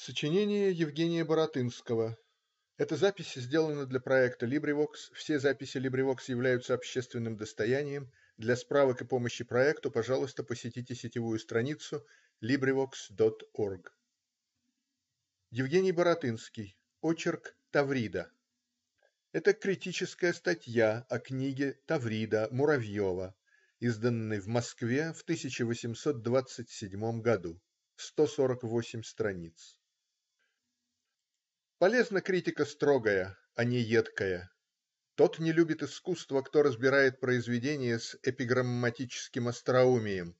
Сочинение Евгения Баратынского. Эта запись сделана для проекта LibriVox. Все записи LibriVox являются общественным достоянием. Для справок и помощи проекту, пожалуйста, посетите сетевую страницу LibriVox.org. Евгений Баратынский. Очерк "Таврида". Это критическая статья о книге "Таврида" Муравьева, изданной в Москве в 1827 году. 148 страниц. Полезна критика строгая, а не едкая. Тот не любит искусства, кто разбирает произведение с эпиграмматическим остроумием.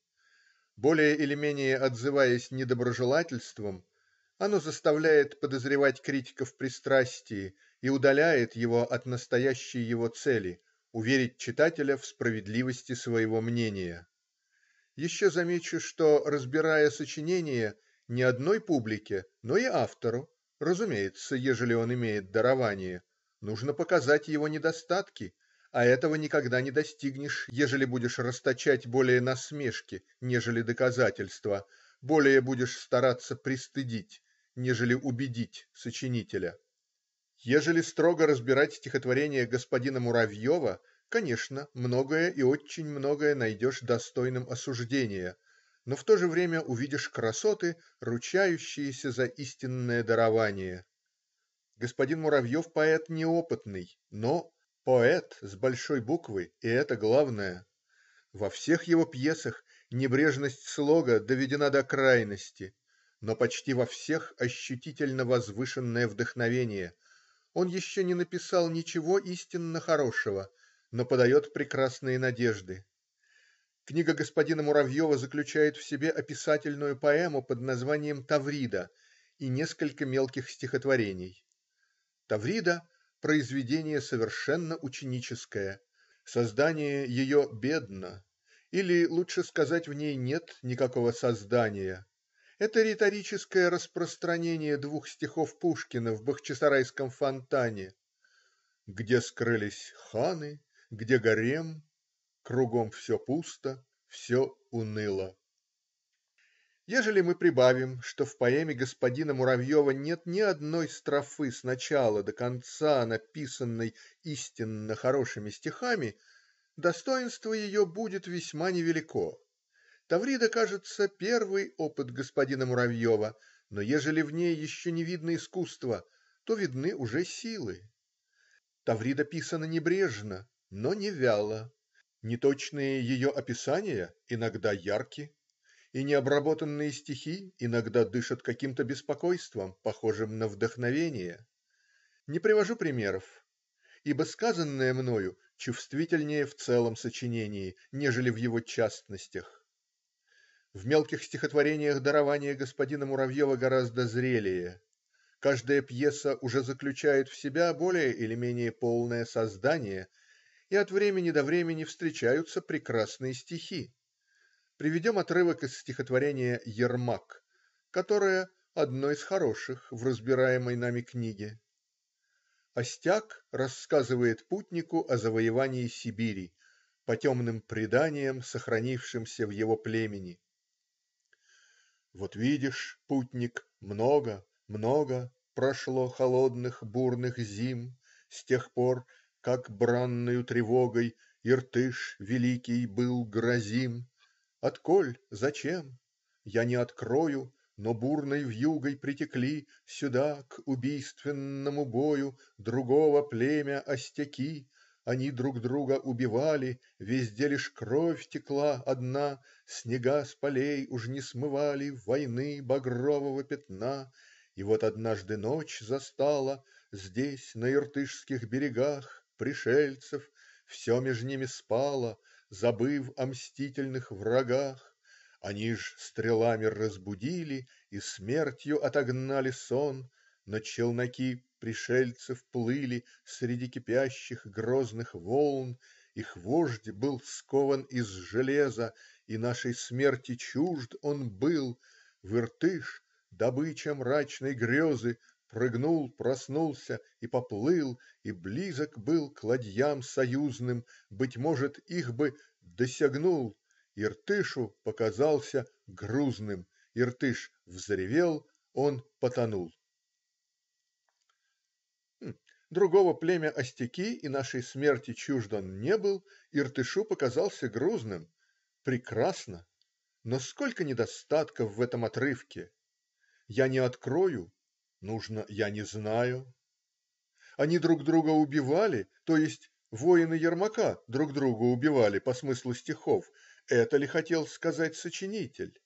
Более или менее отзываясь недоброжелательством, оно заставляет подозревать критика в пристрастии и удаляет его от настоящей его цели уверить читателя в справедливости своего мнения. Еще замечу, что, разбирая сочинение не одной публике, но и автору Разумеется, ежели он имеет дарование, нужно показать его недостатки, а этого никогда не достигнешь, ежели будешь расточать более насмешки, нежели доказательства, более будешь стараться пристыдить, нежели убедить сочинителя. Ежели строго разбирать стихотворения господина Муравьева, конечно, многое и очень многое найдешь достойным осуждения, но в то же время увидишь красоты, ручающиеся за истинное дарование. Господин Муравьев поэт неопытный, но поэт с большой буквы, и это главное. Во всех его пьесах небрежность слога доведена до крайности, но почти во всех ощутительно возвышенное вдохновение. Он еще не написал ничего истинно хорошего, но подает прекрасные надежды. Книга господина Муравьева заключает в себе описательную поэму под названием "Таврида" и несколько мелких стихотворений. "Таврида" - произведение совершенно ученическое. Создание ее бедно, или, лучше сказать, в ней нет никакого создания. Это риторическое распространение двух стихов Пушкина в Бахчисарайском фонтане: Где скрылись ханы, где гарем, Кругом все пусто, все уныло. Ежели мы прибавим, что в поэме господина Муравьева нет ни одной строфы с начала до конца, написанной истинно хорошими стихами, достоинство ее будет весьма невелико. Таврида, кажется, первый опыт господина Муравьева, но ежели в ней еще не видно искусства, то видны уже силы. Таврида писана небрежно, но не вяло. Неточные ее описания иногда ярки, и необработанные стихи иногда дышат каким-то беспокойством, похожим на вдохновение. Не привожу примеров, ибо сказанное мною чувствительнее в целом сочинении, нежели в его частностях. В мелких стихотворениях дарование господина Муравьева гораздо зрелее. Каждая пьеса уже заключает в себя более или менее полное создание и от времени до времени встречаются прекрасные стихи. Приведем отрывок из стихотворения "Ермак", которое одно из хороших в разбираемой нами книге. Остяк рассказывает путнику о завоевании Сибири, по темным преданиям, сохранившимся в его племени. Вот видишь, путник, много, много прошло холодных бурных зим с тех пор, как бранною тревогой Иртыш великий был грозим. Отколь? Зачем? Я не открою, Но бурной вьюгой притекли Сюда, к убийственному бою, Другого племя остяки. Они друг друга убивали, Везде лишь кровь текла одна, Снега с полей уж не смывали Войны багрового пятна. И вот однажды ночь застала Здесь, на иртышских берегах, пришельцев, Все меж ними спало, забыв о мстительных врагах. Они ж стрелами разбудили И смертью отогнали сон, Но челноки пришельцев плыли Среди кипящих грозных волн. Их вождь был скован из железа И нашей смерти чужд он был. В Иртыш, добыча мрачной грезы, Прыгнул, проснулся и поплыл, И близок был к ладьям союзным, Быть может, их бы досягнул. Иртышу показался грузным. Иртыш взревел, он потонул. Другого племя Остяки и нашей смерти чужд он не был, Иртышу показался грузным. Прекрасно. Но сколько недостатков в этом отрывке. Я не открою. Нужно "я не знаю". Они друг друга убивали, то есть воины Ермака друг друга убивали по смыслу стихов. Это ли хотел сказать сочинитель?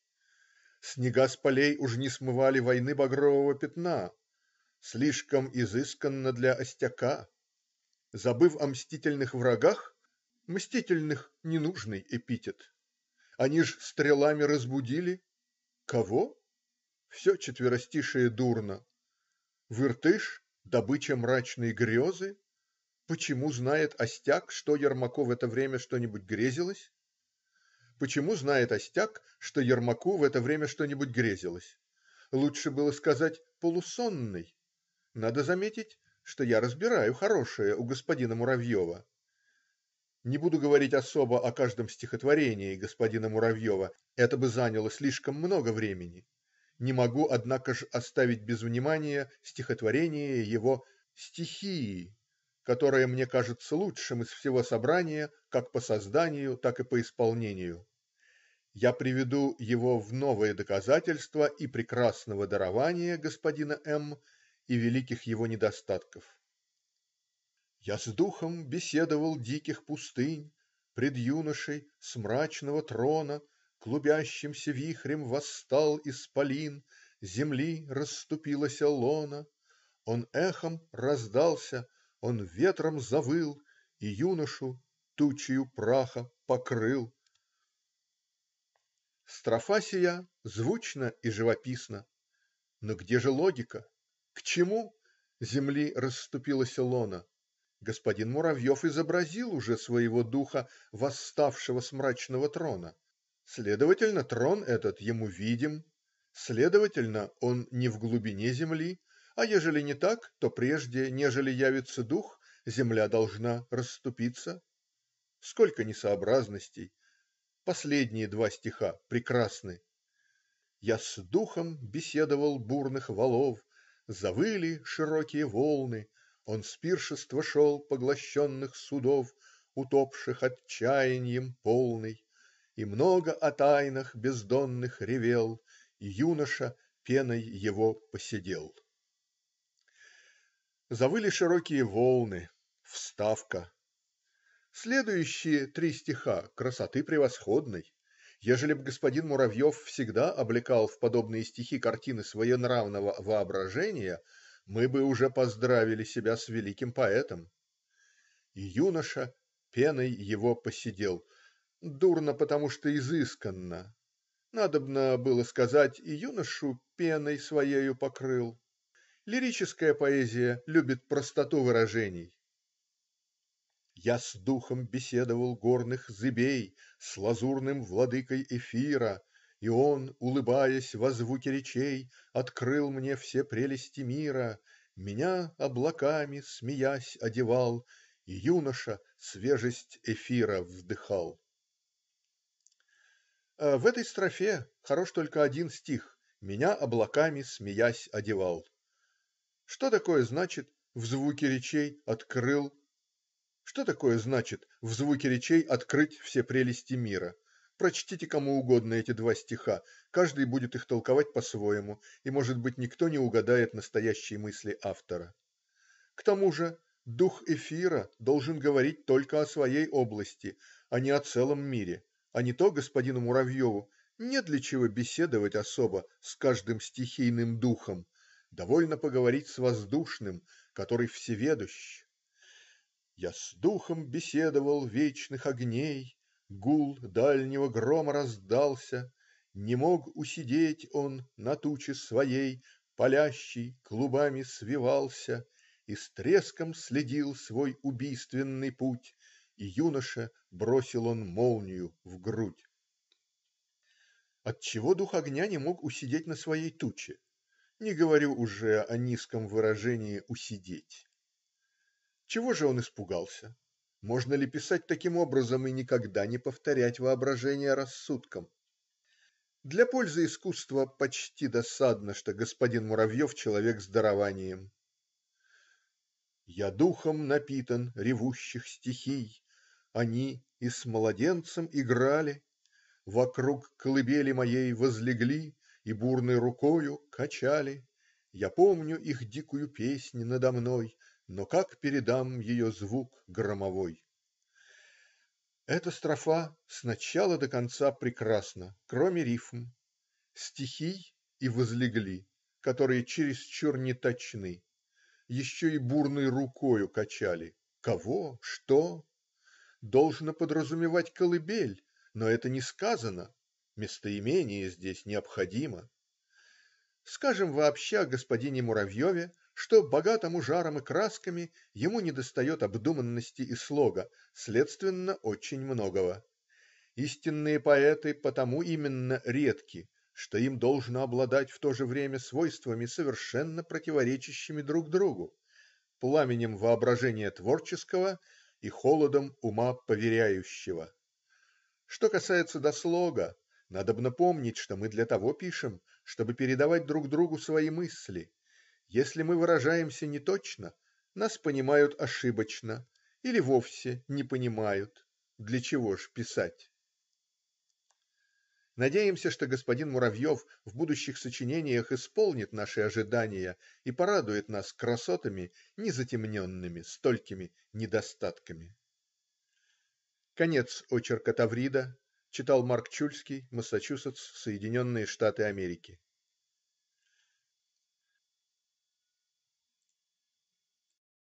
Снега с полей уж не смывали войны багрового пятна. Слишком изысканно для Остяка. Забыв о мстительных врагах (мстительных - ненужный эпитет), они ж стрелами разбудили. кого? Все четверостишие дурно. Иртыш - добыча мрачной грезы. Почему знает Остяк, что Ермаку в это время что-нибудь грезилось? Почему знает Остяк, что Ермаку в это время что-нибудь грезилось? Лучше было сказать: полусонный. Надо заметить, что я разбираю хорошее у господина Муравьева. Не буду говорить особо о каждом стихотворении господина Муравьева. Это бы заняло слишком много времени. Не могу, однако ж, оставить без внимания стихотворение его "Стихии", которое мне кажется лучшим из всего собрания как по созданию, так и по исполнению. Я приведу его в новое доказательство и прекрасного дарования господина М. и великих его недостатков. Я с духом беседовал диких пустынь Пред юношей с мрачного трона Клубящимся вихрем восстал исполин Земли расступилася лона Он эхом раздался он ветром завыл И юношу тучею праха покрыл. Строфа сия звучна и живописна. Но где же логика? К чему "земли расступилася лона"? Господин Муравьев изобразил уже своего духа, восставшего с мрачного трона. Следовательно, трон этот ему видим. Следовательно, он не в глубине земли, а ежели не так, то прежде, нежели явится дух, земля должна расступиться. Сколько несообразностей! Последние два стиха прекрасны. Я с духом беседовал бурных валов, Завыли широкие волны, Он с пиршества шел поглощенных судов, Утопших отчаяньем полный, И много о тайнах бездонных ревел, И юноша пеной его поседел. Завыли широкие волны. Вставка. Следующие три стиха красоты превосходной. Ежели б господин Муравьев всегда облекал в подобные стихи картины своенравного воображения, мы бы уже поздравили себя с великим поэтом. И юноша пеной его поседел. Дурно, потому что изысканно. Надобно было сказать: и юношу пеной своею покрыл. Лирическая поэзия любит простоту выражений. Я с духом беседовал горных зыбей, С лазурным владыкой эфира, И он, улыбаясь во звуке речей, Открыл мне все прелести мира. Меня облаками, смеясь, одевал, И юноша свежесть эфира вдыхал. В этой строфе хорош только один стих: "Меня облаками, смеясь, одевал". Что такое значит: в звуке речей открыл что такое значит: в звуке речей открыть все прелести мира? Прочтите кому угодно эти два стиха, каждый будет их толковать по-своему, и, может быть, никто не угадает настоящей мысли автора. К тому же дух эфира должен говорить только о своей области, а не о целом мире, а не то господину Муравьеву. Не для чего беседовать особо с каждым стихийным духом, довольно поговорить с воздушным, который всеведущ. Я с духом беседовал вечных огней, Гул дальнего грома раздался, Не мог усидеть он на туче своей, Палящий клубами свивался. И с треском следил свой убийственный путь, И юноше бросил он молнию в грудь. Отчего дух огня не мог усидеть на своей туче? Не говорю уже о низком выражении "усидеть". Чего же он испугался? Можно ли писать таким образом и никогда не повторять воображение рассудком? Для пользы искусства почти досадно, что господин Муравьев человек с дарованием: Я духом напитан ревущих стихий, Они и с младенцем играли, Вокруг колыбели моей возлегли И бурной рукою качали. Я помню их дикую песнь надо мной. Но как передам ее звук громовой? Эта строфа с начала до конца прекрасна, кроме рифм. "Стихий" и "возлегли", которые чересчур неточны. Еще и бурной рукою качали. Кого? Что? Должно подразумевать колыбель. Но это не сказано. Местоимение здесь необходимо. Скажем вообще о господине Муравьеве что богатому жаром и красками ему недостает обдуманности и слога следственно очень многого. Истинные поэты потому именно редки что им должно обладать в то же время свойствами совершенно противоречащими друг другу пламенем воображения творческого и холодом ума поверяющего. Что касается до слога надобно помнить что мы для того пишем чтобы передавать друг другу свои мысли если мы выражаемся неточно нас понимают ошибочно или вовсе не понимают для чего ж писать? Надеемся что господин Муравьев в будущих сочинениях исполнит наши ожидания и порадует нас красотами не затемненными столькими недостатками. Конец очерка Таврида Читал Марк Чульский, Массачусетс, Соединенные Штаты Америки.